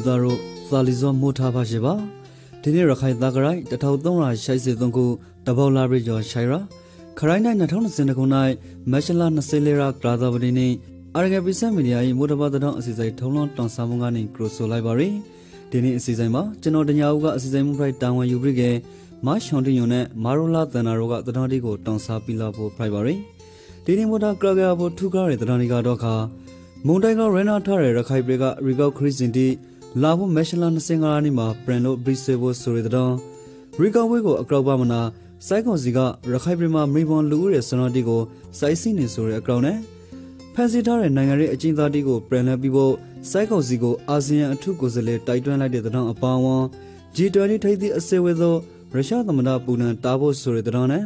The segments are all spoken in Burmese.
ပေးသားတို့သာလီဇောမိုးထားပါရှိပါဒီနေ့ရခိုင်သားကရိုက်1383ခုတဘောလာရီကျော်ရှိုင်ရာခရိုင်းနိုင်2020ခု၌မက်ရှလာ24ရာဂရာသာပတိနေအာရဂပီဆန်မီဒီယာ၏မိုးတဘာတောင်အစီအစဉ်ထုံးလုံးတောင်စားမှုကနေကရိုဆိုလိုက်ပါရီဒီနေ့အစီအစဉ်မှာကျွန်တော်တညာဦးကအစီအစဉ်မှုဖိုက်တာဝန်ယူပြီးကမရှွန်တင်ယုံနဲ့မာရိုလာတန်နာတို့ကတတော်တီကိုတောင်စားပြီးလာဖို့ဖိုက်ပါရီဒီနေ့မိုးတာကရဂါဖို့ထူကားတဲ့တတော်တီကတော့ခါမုန်တိုင်းကရနာထားတဲ့ရခိုင်ပြည်ကရီကောက်ခရစ်စင်တီ လာဖို့မက်ရှလာ25ရာနီမှာပရန်လို့ဘရစ်ဆေဖို့ဆိုရတဲ့တော့ရီကောက်ဝဲကိုအကောက်ပါမနာစိုက်ကွန်စီကရခိုင်ပြည်မှာမေဘွန်လူဦးရဲ့စနတီကိုစိုက်စီနေဆိုတဲ့အကောက်နဲ့ဖန်စီထားတဲ့နိုင်ငံရေးအကျဉ်းသားတီကိုပရန်လဲပြီးဖို့စိုက်ကွန်စီကိုအာဆီယံအထုကိုယ်စားလှယ်တိုက်တွန်းလိုက်တဲ့တဲ့တော့အပါဝန် G20 ထိပ်သီးအစည်းအဝေးသို့ရုရှားသမ္မတပူတန်တားဖို့ဆိုတဲ့တဲ့တော့နဲ့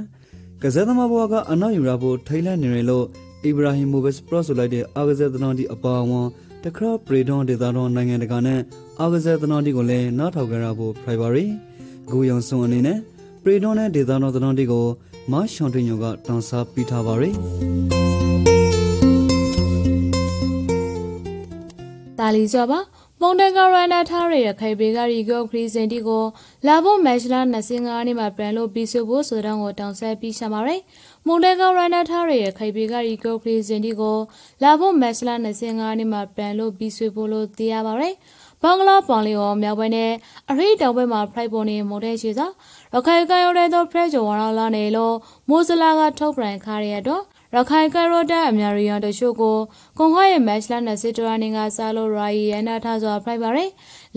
ကစားသမားဘဝကအနောက်ယူရာဖို့ထိတ်လန့်နေရလို့အီဗရာဟီမိုဗစ်ပရော့ဆိုလိုက်တဲ့အာဂဇက်သနော်ဒီအပါဝန် တခရပရီဒွန်ဒေသတော်နိုင်ငံတကာနဲ့အာဂဇက်သနော်ဒီကိုလည်းနားထောင်ကြရဖို့ primary ဂူယုံဆုံအနေနဲ့ပရီဒွန်နဲ့ဒေသတော်သနော်ဒီကိုမရှွန်တင်ယုံကတန်ဆာပြီးထားပါရယ်တာလီစောပါမုန်တန်ကရန်နာထားရတဲ့ခိုင်ပေကရီကိုခရီစင်တီကိုလာဖို့မက်ရှလာ25နှစ်မှာပြန်လို့ပြီးဆိုဖို့ဆိုတော့ကိုတောင်းဆက်ပြီးရှာပါရယ် မုန်တန်ကရန်နာထားရတဲ့ခိုင်ပေကရီကိုခရီစင်တီကိုလာဖို့မက်ရှလာ25နှစ်မှာပြန်လို့ပြီးဆိုဖို့လို့သိရပါရယ်ဘင်္ဂလားပောင်လီရောမြောက်ပိုင်းနဲ့အရိတောင်ဘက်မှာဖရိုက်ပေါ်နေမုန်တဲ့ရှိစားရခိုင်ကရောတဲ့တော့ဖရက်ဂျော်ဝါလာလာနေလို့မိုးစလာကထုတ်ပြန်ခါရရတော့ ရခိုင်ကရိုဒတ်အများရီယန်တရှို့ကိုကွန်ခွားရဲ့မက်ချ်လာနဲ့စစ်တရာနေကစားလို့ရာယီရန်နာထားစွာဖရိုက်ပါရယ်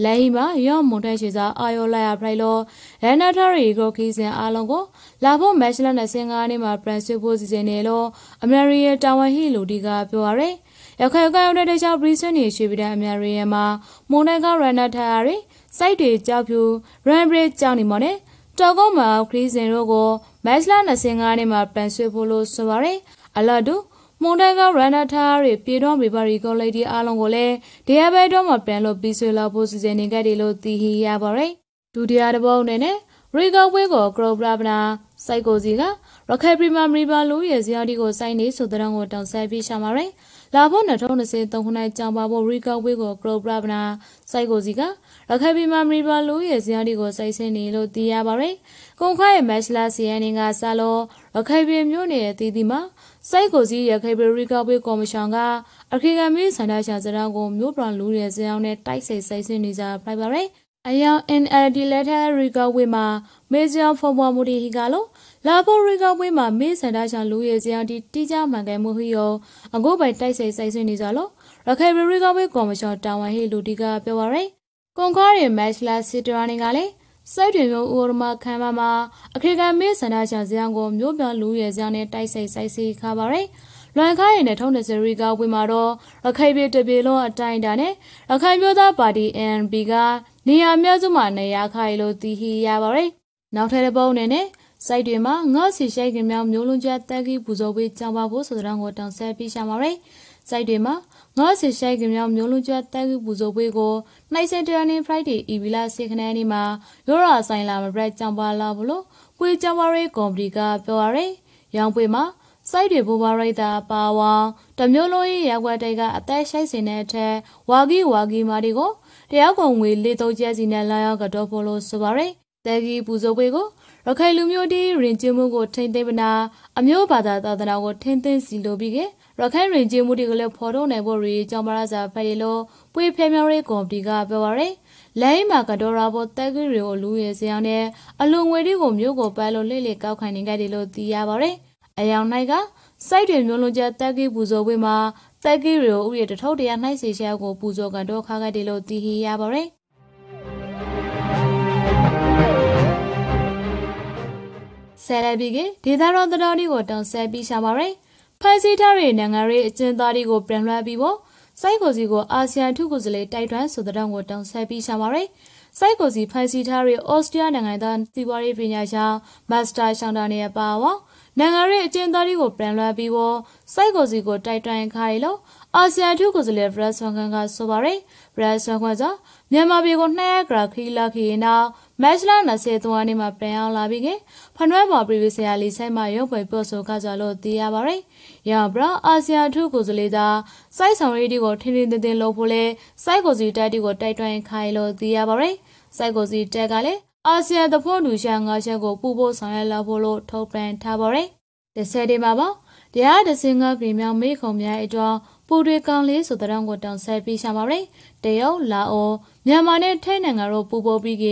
လဲဟီမှာရော့မွန်တဲ့ရှိစားအာယောလိုက်ရဖရိုက်လို့ရန်နာထားရီကိုခီးစင်အားလုံးကိုလာဖို့မက်ချ်လာနဲ့စင်ကားနေမှာပရန်ဆွေးဖို့စီစဉ်နေလို့အမေရီရဲ့တာဝန်ဟီလူဒီကပြောပါရယ်ရခိုင်ကရိုဒတ်တခြားဘရီဆန်နေရှိပြီးတဲ့အမေရီရဲ့မှာမွန်တဲ့ကရန်နာထားရယ်စိုက်တွေကြောက်ဖြူရန်ဘရစ်ကြောက်နေမော်နဲ့တော်ကောမှာခရီးစဉ်တို့ကိုမက်ချ်လာ25နှစ်မှာပန်ဆွေးဖို့လို့ဆိုပါရယ် အလာဒူမွန်တန်ကရန်နာထားရပြေတော့မေပါရီကိုလိုက်ဒီအားလုံးကိုလည်းဒီအဘဲတော့မှပြန်လို့ပြီးဆွေလာဖို့စီစဉ်နေကြတယ်လို့သိဟီရပါရယ်ဒုတိယတစ်ပုတ်အနေနဲ့ရီကောဝဲကိုကရောပရာပနာစိုက်ကိုစီကရခိုင်ပရီမာမရီပါလူရဲ့ဇီယာဒီကိုစိုက်နေဆိုတဲ့ကိုတောင်းဆက်ပြီးရှာပါရယ်လာဖို့2023ခုနှစ်ကြောင်ပါဖို့ရီကောဝဲကိုကရောပရာပနာစိုက်ကိုစီကရခိုင်ပရီမာမရီပါလူရဲ့ဇီယာဒီကိုစိုက်ဆင်းနေလို့သိရပါရယ်ကွန်ခွားရဲ့မက်ချ်လာစီယန်ကစလို့ရခိုင်ပြည်မြို့နယ်တည်တည်မှာ စိုက်ကိုစီရခိုင်ပြည်ရီကောဝဲကော်မရှင်ကအခရီးကမင်းဆန္ဒရှာစရန်ကိုမြို့ပရန်လူရဲ့ဇီယာနဲ့တိုက်ဆိုင်စိုက်ဆင်းနေကြဖိုက်ပါရယ်အယောင် NLD လက်ထက်ရီကောဝေးမှာမေဇီယံဖော်ပေါ်မှုတီဟီကလို့လာဖို့ရီကောဝေးမှာမေစန္ဒချာလူရဲ့ဇီယံတီတိကျမှန်ကန်မှုဟီယောအခုပိုင်တိုက်ဆိုင်ဆိုင်ဆွေးနေကြလို့ရခိုင်ရီကောဝေးကော်မရှင်တာဝန်ဟီလူတီကပြောပါရယ်ကွန်ကောရီမက်ချ်လာစီတရာနေကလည်း စိုက်တွင်မျိုးဥရမခံပါမှာအခရီးကမေစန္ဒချာဇီယံကိုမြို့ပြန်လူရဲ့ဇီယံနဲ့တိုက်ဆိုင်ဆိုင်စီခါပါရယ်လွန်ခိုင်းတဲ့ထုံးတဲ့စရီကဝေမှာတော့ရခိုင်ပြည်တပြည်လုံးအတိုင်းအတာနဲ့ရခိုင်မျိုးသားပါတီ ANP ကနေရာအများစုမှာနေရာခိုင်လို့သိဟရပါရယ်နောက်ထပ်တစ်ပုံအနေနဲ့စိုက်တွေမှာငါ့စီရှိုက်ကမြောင်မျိုးလုံးကျတက်ကြီးပူဇော်ပေးကြောင်းပါဖို့ဆိုတဲ့ကိုတောင်းဆက်ပြီးရှာပါရယ်စိုက်တွေမှာ ငါ့စီရှိုက်ကမြောင်မျိုးလုံးကျတက်ကြီးပူဇော်ပေးကိုနှိုက်စင်တရနေ Friday အီဗီလာစေခနဲနေ့မှာရောရာဆိုင်လာမဘရက်ကြောင်းပါလာဘလို့ကွေကြောင်းပါရယ်ကော်မတီကပြောရယ်ရောင်ပွေမှာစိုက်တွေဘူဘာရိတာပါဝါတမျိုးလုံးရဲ့ရက်ွက်တိတ်ကအသက်ရှိုက်စင်တဲ့အထက်ဝါဂီဝါဂီမာဒီကိုတယောက်ကုန်ငွေလေးသုံးကျဲစီနဲ့လာရောက်ကတော့ဖို့လို့ဆိုပါရယ်တဲကြီးပူဇော်ပွဲကိုရခိုင်လူမျိုးတီရင်ကျင်းမှုကိုထိမ့်သိမ်းပနာအမျိုးဘာသာသာသနာကိုထိမ့်သိမ်းစီလိုပြီးက ရခိုင်ရင်ကျင်းမှုတွေကိုလည်းဖော်ထုတ်နိုင်ဖို့ရီကြောင့်မရစာဖယ်လို့ပွေဖဲမြောင်းရေးကော်မတီကပြောပါရယ်လိုင်းမှာကတော့ရာဘောတက်ကြီးတွေကိုလူရဲစရာနဲ့အလုံငွေတွေကိုမျိုးကိုပန်းလို့လိမ့်လေကောက်ခိုင်နေကြတယ်လို့သိရပါရယ်အယောင်၌ကစိုက်တွေမျိုးလုံးကျတက်ကြီးပူဇော်ပွဲမှာတက်ကြီးတွေကိုဥရတထုပ်တရားနှိုက်စေရှာကိုပူဇော်ကတော့ခါခဲ့တယ်လို့သိဟရပါရယ်ဆယ်ရပြီကဒေသတော်တော်ဒီကိုတောင်းဆက်ပြီးရှာပါရယ် ဖန်စီထားတဲ့နိုင်ငံရေးအကျဉ်းသားတွေကိုပြန်လွှဲပြီးဖို့စိုက်ကိုစီကိုအာဆီယံထုကိုစလေတိုက်တွန်းဆိုတဲ့ကိုတောင်းဆက်ပြီးရှာပါရယ်စိုက်ကိုစီဖန်စီထားတဲ့ဩစတြေးလျနိုင်ငံသားစီးပွားရေးပညာရှင်မတ်စတာရှောင်းတာနေပါဝါနိုင်ငံရေးအကျဉ်းသားတွေကိုပြန်လွှဲပြီးဖို့စိုက်ကိုစီကိုတိုက်တွန်းခိုင်းလို့အာဆီယံထူးကိုယ်စားလှယ်ဘရက်ဆွန်ကန်ကဆိုပါရယ်ဘရက်ဆွန်ကန်ကမြန်မာပြည်ကိုနှစ်ရက်ခရီးလာခီနောက် မက်ချ်လာ23ရက်နေ့မှာပြန်ရောက်လာပြီးကဖနွဲပေါ်ပြည်ပဆရာလီဆိုင်မှာရုပ်ပွဲပို့ဆိုခကြလို့သိရပါရယ်။ရောင်ဘရာအာဆီယံထူးကိုယ်စားလှယ်သာစိုက်ဆောင်ရေးဒီကိုထင်းထင်းတင်းတင်းလုပ်ဖို့လဲစိုက်ကိုစီတက်တီကိုတိုက်တွန်းခိုင်းလို့သိရပါရယ်။စိုက်ကိုစီတက်ကလည်းအာဆီယံသဖို့လူရှာငါချက်ကိုပူဖို့ဆောင်ရွက်လာဖို့လို့ထုတ်ပြန်ထားပါရယ်။တစ်ဆက်တည်းမှာပေါ့တရားဒစင်ကပြည်မြောင်မေခုံများအကြောင်း ပူတွေကောင်းလေးဆိုတဲ့ကိုတောင်ဆက်ပြီးရှာပါရယ်တရုတ်လာအိုမြန်မာနဲ့ထိုင်းနိုင်ငံတို့ပူပေါ်ပြီးက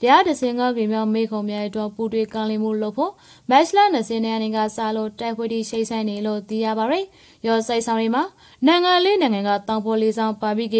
တရားဒစင်ကပြည်မြောင်မေခုံများအကြောင်းပူတွေကောင်းလေးမှုလုပ်ဖို့မက်ချ်လာ20နှစ်ကစားလို့တိုက်ပွဲတီရှိတ်ဆိုင်နေလို့သိရပါရယ်ရောစိုက်ဆောင်တွေမှာနိုင်ငံလေးနိုင်ငံကတောင်ပေါ်လေးဆောင်ပါပြီးက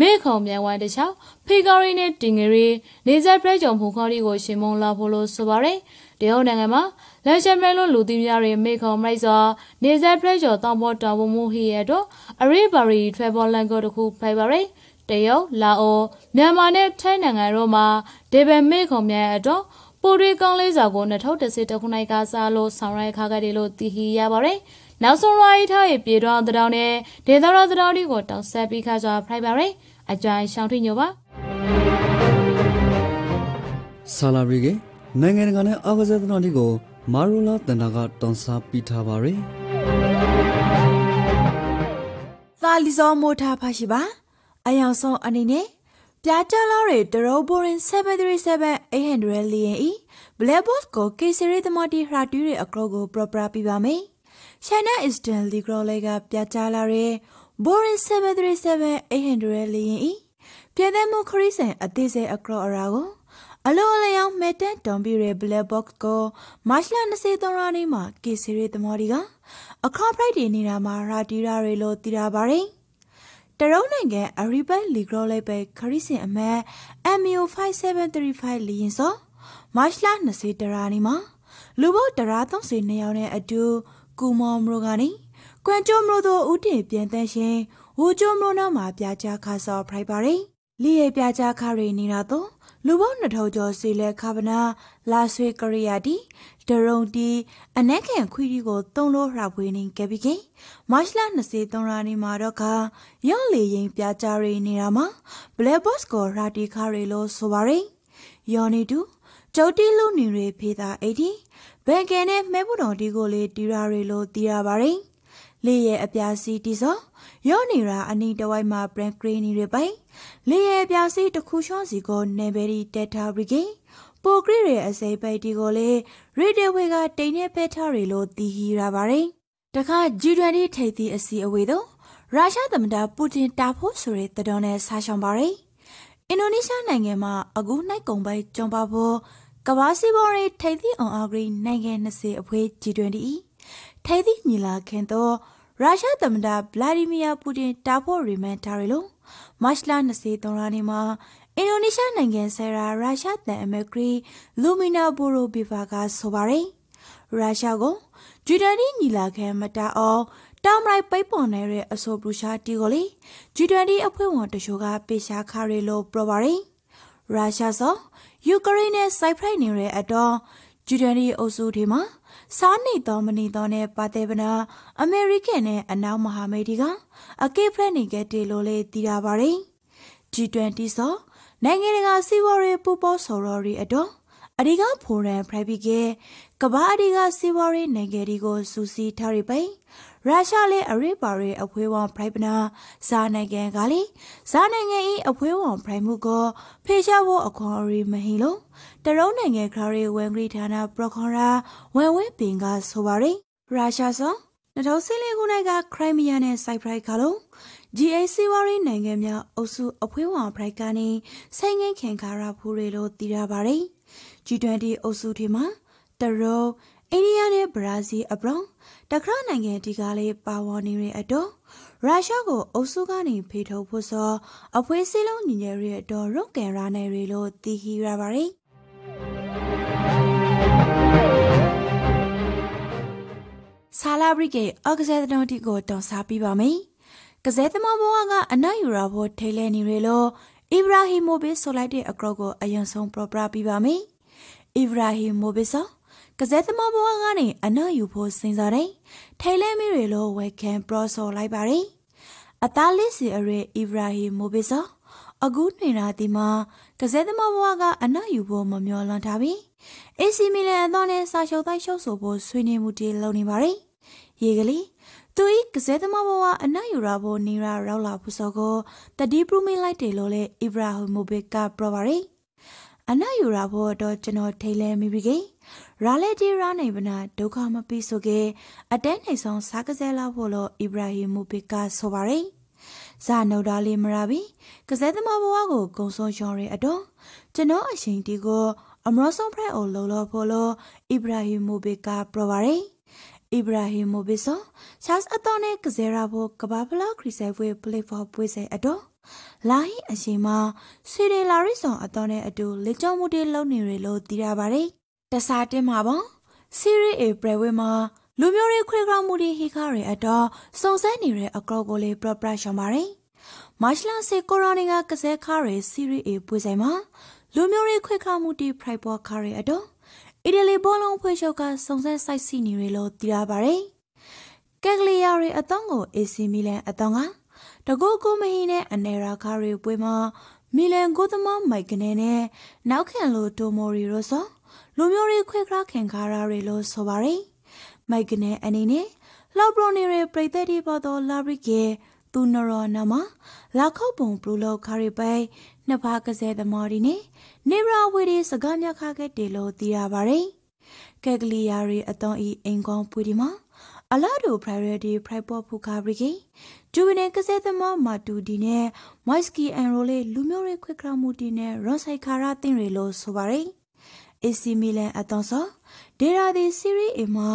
မေခုံမြန်ဝိုင်းတခြားဖေကာရီနဲ့တင်ငရီနေဇက်ပရက်ကြုံဖူခေါ်ရီကိုရှင်မုံလာဖို့လို့ဆိုပါရယ် တရုတ်နိုင်ငံမှာလက်ရှမဲလို့လူသိများတွေမေခုံမိုက်စွာနေဇက်ပရက်ကျော်တောင်ပေါ်တောင်ပေါ်မှုဟီရဲ့တော့အရိဘာရီထွဲပေါ်လန်ကိုတခုဖိုက်ပါရယ်တရုတ်လာအိုမြန်မာနဲ့ထိုင်းနိုင်ငံတို့မှာဒေဘယ်မေခုံမြန်အတော့ပိုရီကောင်းလေးစာကို2010ခုနှစ်ကစားလို့ဆောင်ရိုက်ခါခဲ့တယ်လို့သိရှိရပါတယ်။နောက်ဆုံးရိုက်ထားရဲ့ပြေတော်တတော်နဲ့ဒေသတော်တတော်ဒီကိုတောက်ဆက်ပြီးခါစွာဖိုက်ပါရယ်အကြိုင်ရှောင်းထွညိုပါဆာလာရီက နိုင်ငံတကာနဲ့အာကစားသနာတီကိုမာရူလာတန်တာကတွန်စားပြီးထားပါရယ်သာလီစောမိုထားဖရှိပါအယောင်ဆုံးအနေနဲ့ပြားကြလာတဲ့ဒရိုဘိုရင်737 800လီယံဤ Black Box ကို K series သမတီဟရာတူးရဲ့အကရောကို proper ပြပါမယ်။ China Eastern Legal လေးကပြားကြလာတဲ့ Boring 737 800လီယံဤပြည်သက်မှုခရီးစဉ်အသေးစိတ်အကရောအရာကို အလိုအလျောင်းမဲတန်တွန်ပြီးတဲ့ Black Box ကိုမတ်လ23ရက်နေ့မှာ K series သမတီကအခါဖရိုက်တွေနေတာမှာရာတီရာတွေလို့သိရပါတယ်။တရုတ်နိုင်ငံအရီဘတ်လီဂရိုလေးပဲခရီးစဉ်အမတ် MU5735 လီရင်စောမတ်လ20တရာနီမှာလူဘုတ်တရာ30နှစ်ယောက်နဲ့အတူကူမော်မရိုကနေကွမ်ကျိုမရိုတို့ဦးတင်ပြန်တန်းရှင်ဝူကျိုမရိုနာမှာပြကြခါစောဖရိုက်ပါရီလီရဲ့ပြကြခါရီနေတာတော့ လူပေါင်း2000ကျော်စီလဲခါပနာလာဆွေကရိယာတီဒရုံတီအနက်ခံခွီတီကိုတုံးလို့ရပွေးနေခဲ့ပြီးကမတ်လ23ရက်နေ့မှာတော့ခါရော့လေရင်ပြကြရီနေတာမှာ Black Box ကိုရာတီခါရီလို့ဆိုပါရင်ယော်နီတူကျုပ်တီလူနေတွေဖေးတာအိတီဘန်ကန်နဲ့မဲဖို့တော်တီကိုလေတီရာရီလို့တီရပါရင်လေရဲ့အပြာစီတီစောရော့နေရာအနီးတဝိုက်မှာ brand green တွေပိုင် လေရဲ့အပြာစီတစ်ခုရှောင်းစီကိုနေဘယ်ဒီတက်တာဘရီဂိပိုကရီရဲ့အစိပ်ပိုက်တီကိုလေရီဒေဝေကတိန်နဲ့ဖက်ထားရီလို့တီဟီရပါတယ်တခါ G20 ထိပ်သီးအစည်းအဝေးသို့ရုရှားသမ္မတပူတင်တာဖို့ဆိုတဲ့တတော်နဲ့ဆာရှောင်ပါတယ်အင်ဒိုနီးရှားနိုင်ငံမှာအခုနိုင်ကုံပိုက်ကျုံပါဖို့ကဘာစီဘော်ရီထိပ်သီးအောင်အားဂရီနိုင်ငံ20အဖွဲ့ G20 ထိပ်သီးညီလာခံတော့ရုရှားသမ္မတဗလာဒီမီယာပူတင်တာဖို့ရီမန်တာရီလို မတ်လ23ရက်နေ့မှာအင်ဒိုနီးရှားနိုင်ငံဆရာရုရှားတန်အမက်ဂရီလူမီနာဘိုရိုဘီဗာကဆိုပါတယ်ရုရှားကိုဂျူဒန်နီညီလာခံမတာအောင်တောင်ရိုက်ပိတ်ပေါ်နေတဲ့အဆိုပလူရှာတီကိုလေဂျူဒန်နီအဖွဲ့ဝင်တချို့ကပေရှာခါရီလို့ပြောပါတယ်ရုရှားစောယူကရိန်းနဲ့စိုက်ဖရိုက်နေတဲ့အတော့ဂျူဒန်နီအုပ်စုတွေမှာ စားနေတော်မနေတော်နဲ့ပါတေပနာအမေရိကန်နဲ့အနောက်မဟာမိတ်တွေကအကေဖရက်နေခဲ့တယ်လို့လေသိရပါတယ် G20 ဆိုနိုင်ငံတကာစီးပွားရေးပူပေါဆော်ရော်ရီအတော့ အဒီကဖိုရန်ဖရိုက်ပြီးကကဘာအဒီကစီးပွားရေးနိုင်ငံတွေကိုစူးစီးထားရပိရုရှားလည်းအရိပါရီအဖွဲဝံဖရိုက်ပနာဇာနိုင်ငံကလေဇာနိုင်ငံဤအဖွဲဝံဖရိုက်မှုကိုဖေရှားဖို့အခွန်ရီမဟီလို့တရုတ်နိုင်ငံခရီးဝန်ဂရီဌာနပရခွန်ရာဝန်ဝဲပင်ကဆိုပါရယ်ရုရှားဆို2014ခုနှစ်ကခရိုင်းမီးယားနဲ့စိုက်ဖရိုက်ကလုံး GAC ဝါရီနိုင်ငံများအုပ်စုအဖွဲဝံဖရိုက်ကနေဆိုင်ငိမ့်ခင်ခါရဖူးတွေလို့သိရပါတယ် G20 အုပ်စုတွေမှာတရုတ်အိန္ဒိယနဲ့ဘရာဇီးအပရောတခရနိုင်ငံဒီကလေးပါဝင်နေတဲ့အတော့ရုရှားကိုအုပ်စုကနေဖေထုတ်ဖို့ဆိုအဖွဲစည်းလုံးညီညွတ်ရဲ့အတော့ရုတ်ကန်ရာနယ်တွေလို့သိဟီရပါတယ်ဆာလာဘရိကေအော့ကစားတဲ့တီကိုတောင်းစားပြီးပါမယ်။ကစားသမားဘဝကအနယူရာဖို့ထိလဲနေရလို့အီဘရာဟီမိုဘစ်ဆိုလိုက်တဲ့အကောက်ကိုအယံဆုံးပရပရာပြီးပါမယ်။ အီဘရာဟီမိုဘစ်ဆိုကစဲသမားဘဝကနေအနာယူဖို့စဉ်းစားတယ်။ထိုင်လဲမီတွေလိုဝဲခံပရောဆော်လိုက်ပါတယ်အသားလေးစီအရဲအီဗရာဟီမိုဘီဆောအခုနေရာဒီမှာကစဲသမားဘဝကအနတ်ယူဖို့မမျောလွန်ထားပြီအေစီမီလန်အသောနဲ့စာချုပ်တိုင်းရှုပ်ဆိုဖို့ဆွေးနွေးမှုတွေလုပ်နေပါရီရေကလေးသူဤကစဲသမားဘဝအနတ်ယူရဖို့နေရာရောက်လာဖို့ဆိုကိုတတိပရူမီလိုက်တယ်လို့လေအီဗရာဟီမိုဘီကပြောပါရီ အနတ်ယူရဖို့တော့ကျွန်တော်ထိလဲမိပြီကေရာလေဒီရာနိုင်ဗနာဒုက္ခမပြီးဆိုကေအတဲနိုင်ဆောင်စားကစားလာဖို့လို့အီဗရာဟီမိုဘီကဆိုပါရီဇာနုဒါလေးမရာဘီကစဲသမားဘဝကိုဂုံဆုံးရှောင်းရအတော့ကျွန်တော်အရှင်တီကိုအမရဆုံးဖရက်အိုလောလောဖို့လို့အီဗရာဟီမိုဘီကပြောပါရီအီဗရာဟီမိုဘီဆိုချားစ်အတော်နဲ့ကစဲရာဖို့ကဘာဖလာခရစ်ဆဲဝေးပလေးဖော်ပွေးစေအတော့ လာဟိအရှင်မဆွေဒေလာရစ်ဆောင်အတော်နဲ့အတူလေကြောမှုတွေလုံနေရလို့သိရပါတယ်တစားတင်မှာပေါ့စီရီအေပရဝဲမှာလူမျိုးရေးခွေကောက်မှုတွေဟိခါရအတော့စုံစမ်းနေတဲ့အကောက်ကိုလေးပရပရရှောင်းပါတယ်မတ်လစေကိုရိုနီကကစဲခါရစီရီအေပွေဆိုင်မှာလူမျိုးရေးခွေကောက်မှုတွေဖရိုက်ပေါ်ခါရအတော့အီတလီဘောလုံးဖွဲ့ချုပ်ကစုံစမ်းဆိုင်စီနေရလို့သိရပါတယ်ကက်ကလီယာရီအတောင်းကိုအေစီမီလန်အတောင်းက တကူကိုမဟီနဲ့အနေရာခါရီပွဲမှာမီလန်ကိုသမားမိုက်ကနေနဲ့နောက်ခံလိုတိုမိုရီရိုဆိုလူမျိုးရေးခွဲခရခင်ခါရာတွေလို့ဆိုပါရယ်မိုက်ကနေအနေနဲ့လောက်ပရိုနေရပြိသက်ဒီပေါ်တော့လာဘရစ်ကေသူနရောနာမလာခောက်ပုံပလူလောက်ခါရီပိုင်နှစ်ဖားကစဲသမားဒီနဲ့နေရာဝေဒီစကားမြခခဲ့တယ်လို့သိရပါရယ်ကက်ကလီယာရီအတော်ဤအင်ကောင်ပွေဒီမှာ အလာဒို priority private ဖူကာဘရီကေဂျူဗီနယ်ကစဲသမားမာတူဒီနဲ့မိုက်စကီအန်ရိုလေးလူမျိုးရေးခွဲခရမှုတီနဲ့ရော့ဆိုင်ခါရာတင်ရီလို့ဆိုပါရယ် AC မီလန်အတောင်စောဒေရာဒီစီရီအမှာ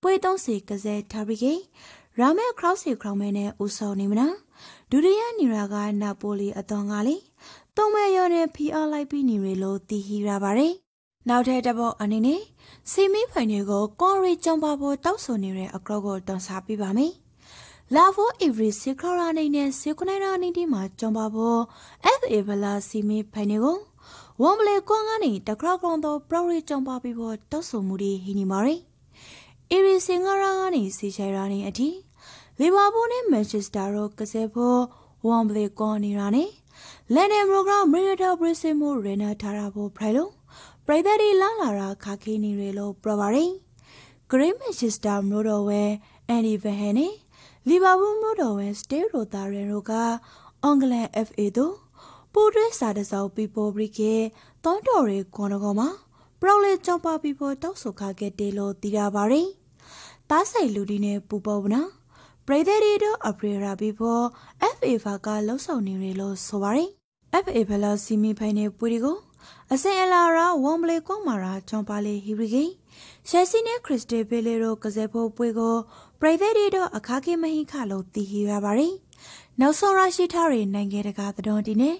ပွေတုံးစီကစဲထားပြီးကေရာမဲခရောက်စီခရောက်မဲနဲ့ဦးဆောင်နေမနာဒုတိယနီရာကနာပိုလီအတောင်ကလေတုံးမဲရောနဲ့ဖီအားလိုက်ပြီးနေရလို့တီဟီရာပါတယ် နောက်ထပ်တဘောအနေနဲ့စီမီဖိုင်တွေကိုကွန်ရီကြုံပါဖို့တောက်ဆိုနေတဲ့အကောက်ကိုတွန်စားပြပါမယ်လာဖိုအီဗရီစီခရာနေနဲ့စီခုနိုင်ရာနေဒီမှာကြုံပါဖို့ FA ဘလာစီမီဖိုင်တွေကိုဝမ်ဘလေကွန်ကနေတခရကွန်တော့ပရော်ရီကြုံပါပြီးဖို့တောက်ဆိုမှုတွေဟိနေမာရီအီရီစင်ဂရာကနေစီချိုင်ရာနေအထိလီဗာပူးနဲ့မန်ချက်စတာတို့ကစားဖို့ဝမ်ဘလေကွန်နေရာနေလန်ဒန်ဘရိုဂရမ်မရီတာဘရစ်စင်မိုရေနာထားတာဖို့ဖရိုင်လို့ ပရိသတ်ဒီလာလာရာခါခီနေရလို့ပရပါရီဂရိမန်ချက်စတာမျိုးတော်ဝဲအန်ဒီဗဟန်နဲ့လီဗာပူးမျိုးတော်ဝဲစတေရိုတာရန်တို့ကအင်္ဂလန် FA တို့ပူတွဲစာတစောက်ပီပိုဘရီကေတောင်းတော်ရီကွန်ကောမှာပရော်လေကြောင့်ပါပီပိုတောက်ဆိုခါခဲ့တယ်လို့သိရပါရီတားဆိုင်လူဒီနဲ့ပူပေါ်ဗနာပရိသတ်ဒီတို့အပရီရာပီပို FA ဖာကလှုပ်ဆောင်နေရလို့ဆိုပါရီ FA ဖလာစီမီဖိုင်နယ်ပွေဒီကို အစင်အလာရာဝမ်ဘလေကွန်မာရာဂျွန်ပါလီဟီရီဂိရှယ်စီနဲ့ခရစ်စတေဘီလီတို့ကစားဖို့ပွဲကိုပရိသတ်တွေတော့အခါခေမဟိခလို့တည်ဟီရပါရီနောက်ဆုံးရရှိထားတဲ့နိုင်ငံတကာသတော်တီနဲ့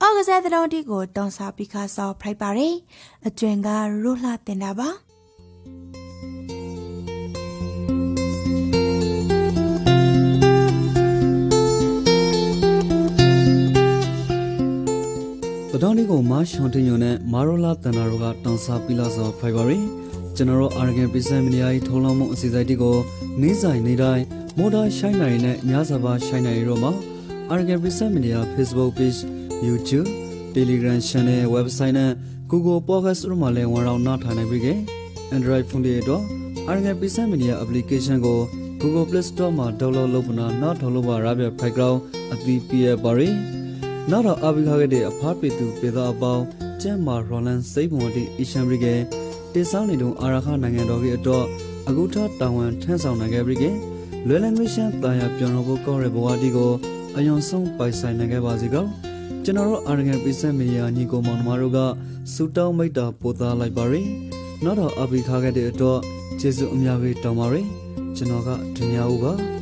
အောက်ကစားသတော်တီကိုတောင်းစားပြီးခါဆောက်ဖိုက်ပါရီအကျွင်ကရိုးလှတင်တာပါ တတော်လေးကိုမာရှွန်တင်ယုံနဲ့မာရိုလာတန်နာတို့ကတောင်စားပြီးလာစောဖိုင်ပါရီကျွန်တော်တို့အာရဂန်ပစ္စည်းမနီယာကြီးထုံးလုံးမှုအစီအစဉ်တီကိုနေ့ဆိုင်နေ့တိုင်းမော်ဒန်ရှိုင်းနိုင်နဲ့ညစာပါရှိုင်းနိုင်တို့မှာအာရဂန်ပစ္စည်းမနီယာ Facebook page YouTube Telegram channel website နဲ့ Google Podcast တို့မှာလည်းဝန်ဆောင်နှာထားနိုင်ပြီက Android phone တွေတော့အာရဂန်ပစ္စည်းမနီယာ application ကို Google Play Store မှာ download လုပ်ပနာနောက်ထောင်လို့ပါရပြ background အသီးပြရပါရီ နောက်တော့အဘိခါခဲ့တဲ့အဖားပေသူပေသားအပေါင်းကျမ်းမာရော်လန်စိတ်မွန်တီအီရှန်ဘရီကတေဆောင်းနေတုံအာရခနိုင်ငံတော်ကြီးအတွက်အခုထတာဝန်ထမ်းဆောင်နိုင်ခဲ့ပြီးကလွယ်လန်မရှင်တာယာပြောင်းလို့ကောင်းတဲ့ဘဝတီကိုအယုံဆုံးပိုင်ဆိုင်နိုင်ခဲ့ပါစေကောကျွန်တော်တို့အာရဂန်ပိစက်မီဒီယာညီကိုမောင်နှမတို့ကစူတောင်းမိတ်တာပို့သားလိုက်ပါရယ်နောက်တော့အဘိခါခဲ့တဲ့အတွက်ကျေးဇူးအများကြီးတောင်းပါရယ်ကျွန်တော်ကဒညာဦးပါ